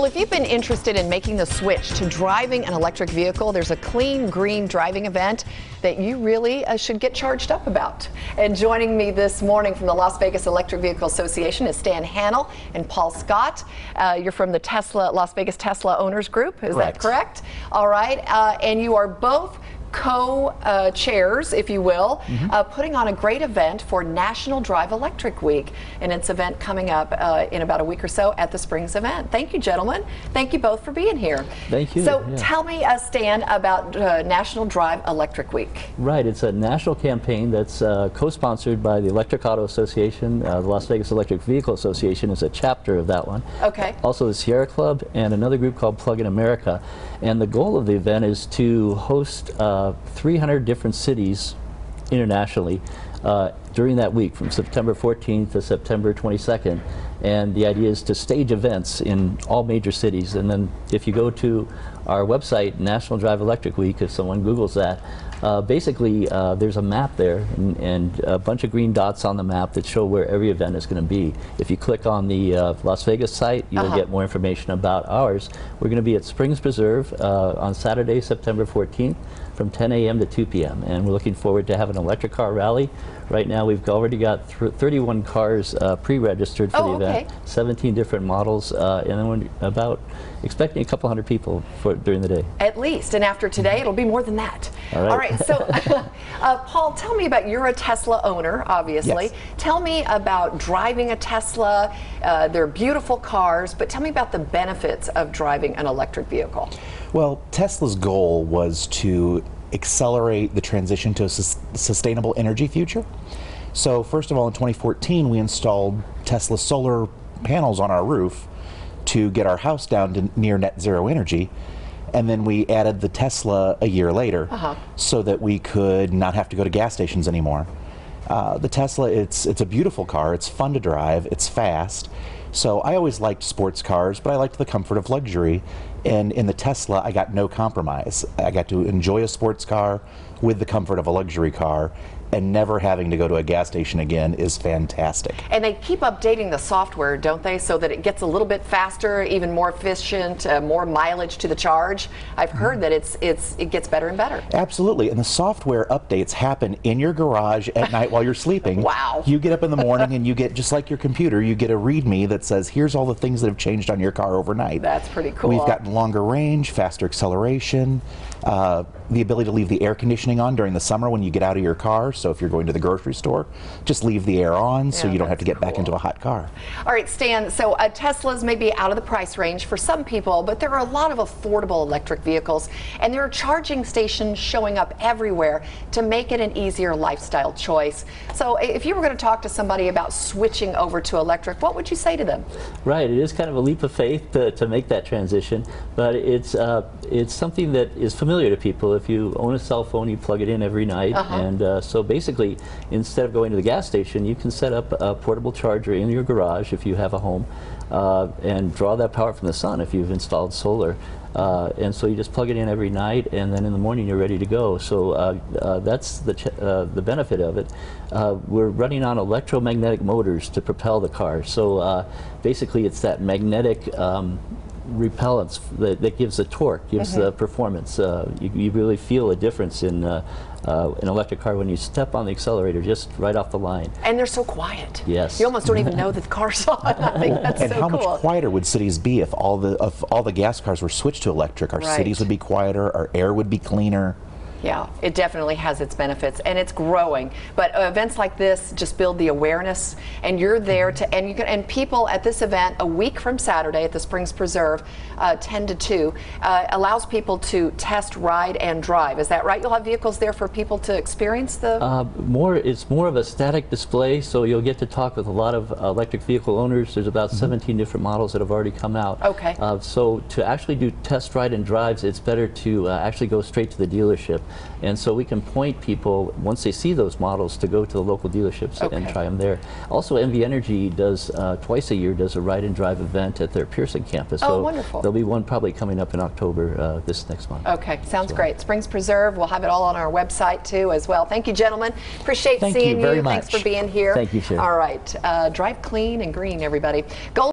Well, if you've been interested in making the switch to driving an electric vehicle, there's a clean green driving event that you really uh, should get charged up about. And joining me this morning from the Las Vegas Electric Vehicle Association is Stan Hannell and Paul Scott. Uh, you're from the Tesla Las Vegas Tesla Owners Group, is Correct. that correct? All right, uh, and you are both co-chairs, if you will, Mm-hmm. uh, putting on a great event for National Drive Electric Week, and it's event coming up uh, in about a week or so at the Springs event. Thank you, gentlemen. Thank you both for being here. Thank you, So yeah. tell me, uh, Stan, about uh, National Drive Electric Week. Right, it's a national campaign that's uh, co-sponsored by the Electric Auto Association. Uh, the Las Vegas Electric Vehicle Association is a chapter of that one. Okay. Also the Sierra Club and another group called Plug in America. And the goal of the event is to host uh, 300 different cities internationally uh, during that week from September 14th to September 22nd. And the idea is to stage events in all major cities. And then if you go to our website, National Drive Electric Week, if someone Googles that, uh, basically uh, there's a map there and, and a bunch of green dots on the map that show where every event is going to be. If you click on the uh, Las Vegas site, you'll Uh-huh. get more information about ours. We're going to be at Springs Preserve uh, on Saturday, September 14th from 10 a.m. to 2 p.m. And we're looking forward to having an electric car rally. Right now, we've already got th 31 cars uh, pre-registered for Oh, the event, okay. 17 different models, uh, and then we're about expecting a couple hundred people for during the day. At least, and after today, it'll be more than that. All right. All right, so uh, Paul, tell me about, you're a Tesla owner, obviously. Yes. Tell me about driving a Tesla. Uh, they're beautiful cars, but tell me about the benefits of driving an electric vehicle. Well, Tesla's goal was to accelerate the transition to a sus- sustainable energy future. So, first of all, in 2014, we installed Tesla solar panels on our roof to get our house down to near net zero energy. And then we added the Tesla a year later Uh-huh. so that we could not have to go to gas stations anymore. Uh, the Tesla, it's it's a beautiful car. It's fun to drive. It's fast. So I always liked sports cars, but I liked the comfort of luxury. And in the Tesla, I got no compromise. I got to enjoy a sports car with the comfort of a luxury car, and never having to go to a gas station again is fantastic. And they keep updating the software, don't they, so that it gets a little bit faster, even more efficient, uh, more mileage to the charge. I've heard that it's it's it gets better and better. Absolutely, and the software updates happen in your garage at night while you're sleeping. Wow. You get up in the morning and you get, just like your computer, you get a README that says, here's all the things that have changed on your car overnight. That's pretty cool. We've gotten longer range, faster acceleration, uh, the ability to leave the air conditioning on during the summer when you get out of your car. So if you're going to the grocery store, just leave the air on so you don't have to that's get back into a hot car. All right, Stan, so uh, Teslas may be out of the price range for some people, but there are a lot of affordable electric vehicles, and there are charging stations showing up everywhere to make it an easier lifestyle choice. So if you were going to talk to somebody about switching over to electric, what would you say to them? Right, it is kind of a leap of faith to, to make that transition, but it's uh, it's something that is familiar to people. If you own a cell phone, you plug it in every night, Uh-huh. and uh, so basically, instead of going to the gas station, you can set up a portable charger in your garage if you have a home, uh, and draw that power from the sun if you've installed solar. Uh, and so you just plug it in every night, and then in the morning you're ready to go. So uh, uh, that's the ch- uh, the benefit of it. Uh, we're running on electromagnetic motors to propel the car. So uh, basically, it's that magnetic. Um, repellence that, that gives the torque, gives the performance. Uh, you, you really feel a difference in uh, uh, an electric car when you step on the accelerator just right off the line. And they're so quiet. Yes. You almost don't even know that the car's on. I think that's And so how cool. much quieter would cities be if all the if all the gas cars were switched to electric? Our Right. cities would be quieter, our air would be cleaner. Yeah, it definitely has its benefits and it's growing. But uh, events like this just build the awareness and you're there to and you can and people at this event a week from Saturday at the Springs Preserve, uh, 10 to 2, uh, allows people to test, ride, and drive. Is that right? You'll have vehicles there for people to experience the. Uh, more, it's more of a static display, so you'll get to talk with a lot of electric vehicle owners. There's about 17 different models that have already come out. Okay. Uh, so to actually do test ride and drives, it's better to uh, actually go straight to the dealership. And so we can point people, once they see those models, to go to the local dealerships and try them there. Also, NV Energy does, uh, twice a year, does a ride and drive event at their Pearson campus. Oh, so wonderful. There'll be one probably coming up in October uh, this next month. Okay, sounds So- great. Springs Preserve, we'll have it all on our website too as well. Thank you, gentlemen. Appreciate Thank you seeing very Thanks much. for being here. Thank you, Sharon. All right, uh, drive clean and green, everybody. Gold